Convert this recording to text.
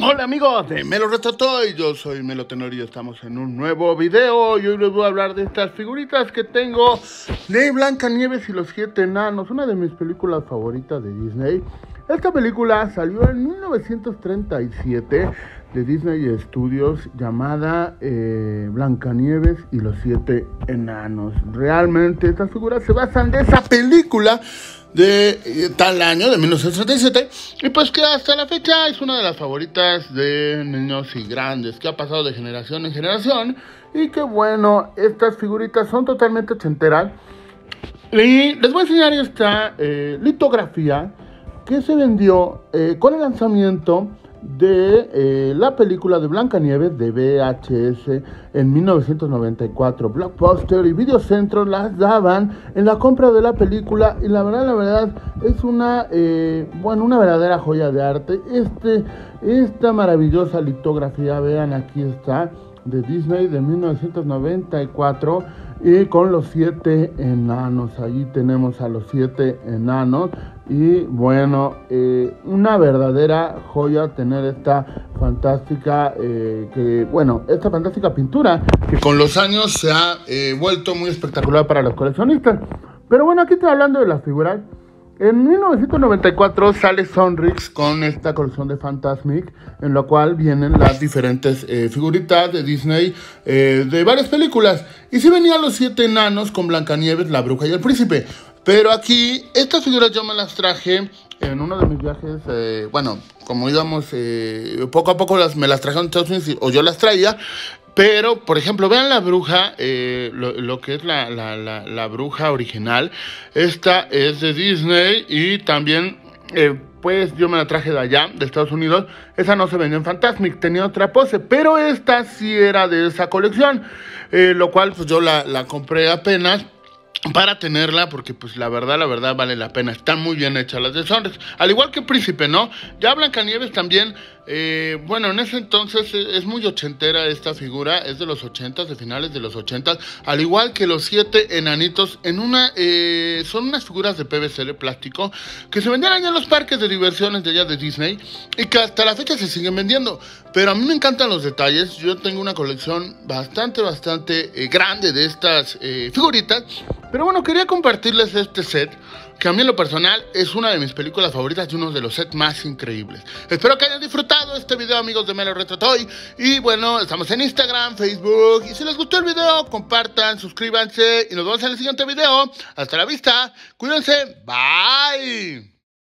Hola amigos de Melo Retratoy, yo soy Melo Tenor y estamos en un nuevo video y hoy les voy a hablar de estas figuritas que tengo de Blanca Nieves y los Siete Enanos, una de mis películas favoritas de Disney. Esta película salió en 1937 de Disney Studios llamada eh, Blancanieves y los Siete Enanos. Realmente estas figuras se basan de esa película de eh, tal año, de 1937, y pues que hasta la fecha es una de las favoritas de niños y grandes, que ha pasado de generación en generación, y que bueno, estas figuritas son totalmente ochenteras. Y les voy a enseñar esta eh, litografía que se vendió eh, con el lanzamiento de eh, la película de Blancanieves de VHS en 1994. Blockbuster y Videocentro las daban en la compra de la película y la verdad, la verdad es una, eh, bueno, una verdadera joya de arte. Este, esta maravillosa litografía, vean, aquí está, de Disney de 1994 y con los siete enanos. Allí tenemos a los siete enanos y bueno, eh, una verdadera joya tener esta fantástica, eh, que, bueno, esta fantástica pintura que con los años se ha eh, vuelto muy espectacular para los coleccionistas. Pero bueno, aquí estoy hablando de las figuras. En 1994 sale Sonrix con esta colección de Fantasmic, en la cual vienen las diferentes figuritas de Disney de varias películas. Y si venían los siete enanos con Blancanieves, la bruja y el príncipe. Pero aquí, estas figuras yo me las traje en uno de mis viajes, eh, bueno, como íbamos, eh, poco a poco las, me las trajeron Estados Unidos, o yo las traía, pero, por ejemplo, vean la bruja, eh, lo, que es la, bruja original, esta es de Disney y también, pues yo me la traje de allá, de Estados Unidos, esa no se vendió en Fantasmic, tenía otra pose, pero esta sí era de esa colección, lo cual pues yo la, compré apenas para tenerla, porque pues la verdad, la verdad vale la pena. Están muy bien hechas las de Sonrix. Al igual que Príncipe, ¿no? Ya Blancanieves también, eh, bueno, en ese entonces e, es muy ochentera esta figura, es de los ochentas, de finales de los ochentas. Al igual que los siete enanitos, en una, eh, son unas figuras de PVC de plástico que se vendían allá en los parques de diversiones de allá de Disney y que hasta la fecha se siguen vendiendo. Pero a mí me encantan los detalles. Yo tengo una colección bastante, bastante eh, grande de estas figuritas. Pero bueno, quería compartirles este set, que a mí en lo personal es una de mis películas favoritas y uno de los sets más increíbles. Espero que hayan disfrutado este video, amigos de Melo Retro Toy. Y bueno, estamos en Instagram, Facebook. Y si les gustó el video, compartan, suscríbanse y nos vemos en el siguiente video. Hasta la vista. Cuídense. Bye.